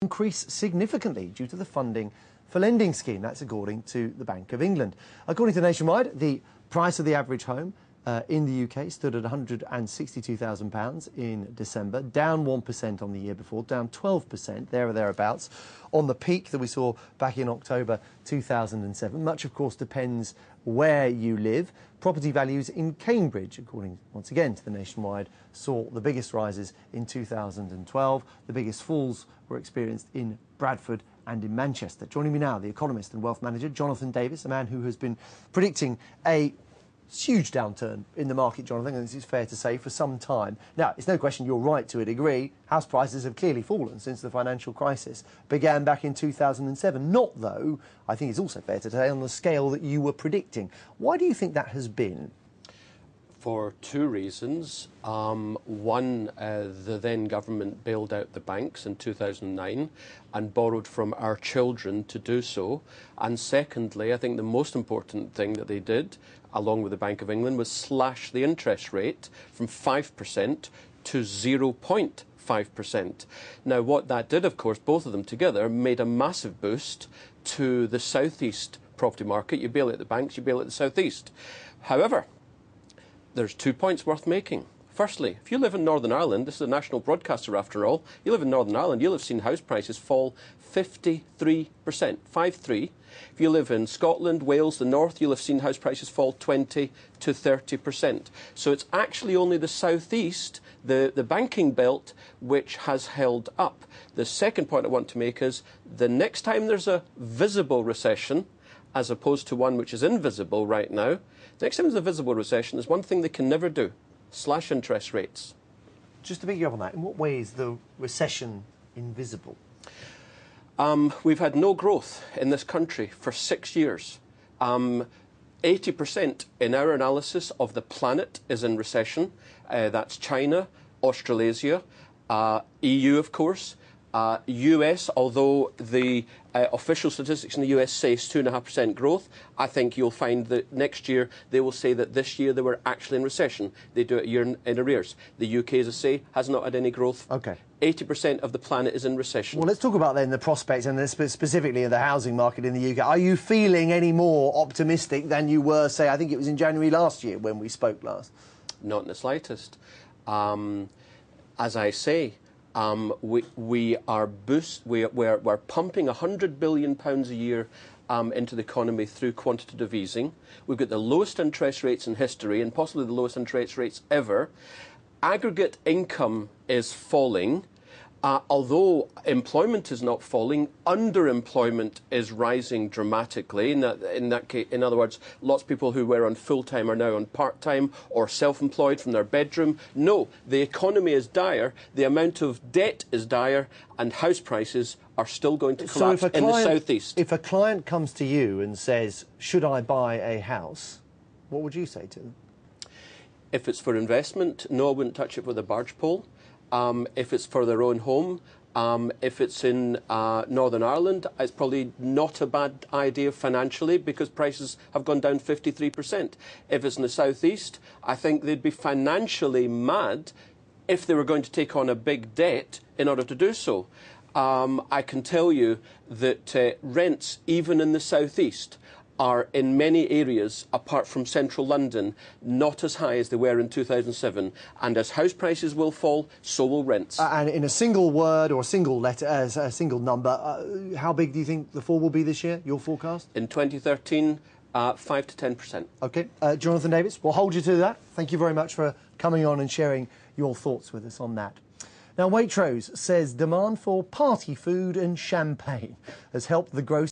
increase significantly due to the funding for lending scheme. That's according to the Bank of England. According to Nationwide, the price of the average home Uh, in the UK stood at £162,000 in December, down 1% on the year before, down 12% there or thereabouts on the peak that we saw back in October 2007. Much, of course, depends where you live. Property values in Cambridge, according once again to the Nationwide, saw the biggest rises in 2012. The biggest falls were experienced in Bradford and in Manchester. Joining me now, the economist and wealth manager, Jonathan Davis, a man who has been predicting a huge downturn in the market, Jonathan, and this is fair to say, for some time. Now, it's no question you're right to a degree. House prices have clearly fallen since the financial crisis began back in 2007. Not, though, I think it's also fair to say, on the scale that you were predicting. Why do you think that has been? For two reasons. Um, one, uh, the then government bailed out the banks in 2009 and borrowed from our children to do so. And secondly, I think the most important thing that they did, along with the Bank of England, was slash the interest rate from 5% to 0.5%. Now, what that did, of course, both of them together, made a massive boost to the southeast property market. You bail out the banks, you bail out the southeast. However, there's two points worth making. Firstly, if you live in Northern Ireland, this is a national broadcaster after all, you live in Northern Ireland, you'll have seen house prices fall 53%, 5-3. If you live in Scotland, Wales, the north, you'll have seen house prices fall 20 to 30%. So it's actually only the southeast, the, the banking belt, which has held up. The second point I want to make is the next time there's a visible recession, as opposed to one which is invisible right now, the next time there's a visible recession, there's one thing they can never do slash interest rates. Just to pick you up on that, in what way is the recession invisible? Um, we've had no growth in this country for six years. Um, 80% in our analysis of the planet is in recession. Uh, that's China, Australasia, uh, EU, of course. Uh, US, although the uh, official statistics in the US say 2.5% growth, I think you'll find that next year they will say that this year they were actually in recession. They do it year in, in arrears. The UK, as I say, has not had any growth. Okay. 80% of the planet is in recession. Well, let's talk about then the prospects and specifically the housing market in the UK. Are you feeling any more optimistic than you were, say, I think it was in January last year when we spoke last? Not in the slightest. Um, as I say, um, we, we are boost, we, we're, we're pumping 100 billion pounds a year um, into the economy through quantitative easing. We've got the lowest interest rates in history and possibly the lowest interest rates ever. Aggregate income is falling. Uh, although employment is not falling, underemployment is rising dramatically. In that, in that case, in other words, lots of people who were on full time are now on part time or self employed from their bedroom. No, the economy is dire, the amount of debt is dire, and house prices are still going to collapse so in the southeast. If a client comes to you and says, Should I buy a house? What would you say to them? If it's for investment, no, I wouldn't touch it with a barge pole um, if it's for their own home. Um, if it's in uh, Northern Ireland, it's probably not a bad idea financially because prices have gone down 53%. If it's in the southeast, I think they'd be financially mad if they were going to take on a big debt in order to do so. Um, I can tell you that uh, rents, even in the southeast, are in many areas, apart from central London, not as high as they were in 2007. And as house prices will fall, so will rents. Uh, and in a single word or a single letter, uh, a single number, uh, how big do you think the fall will be this year? Your forecast? In 2013. Uh, 5 to 10%. OK. Uh, Jonathan Davis, we'll hold you to that. Thank you very much for coming on and sharing your thoughts with us on that. Now, Waitrose says demand for party food and champagne has helped the gross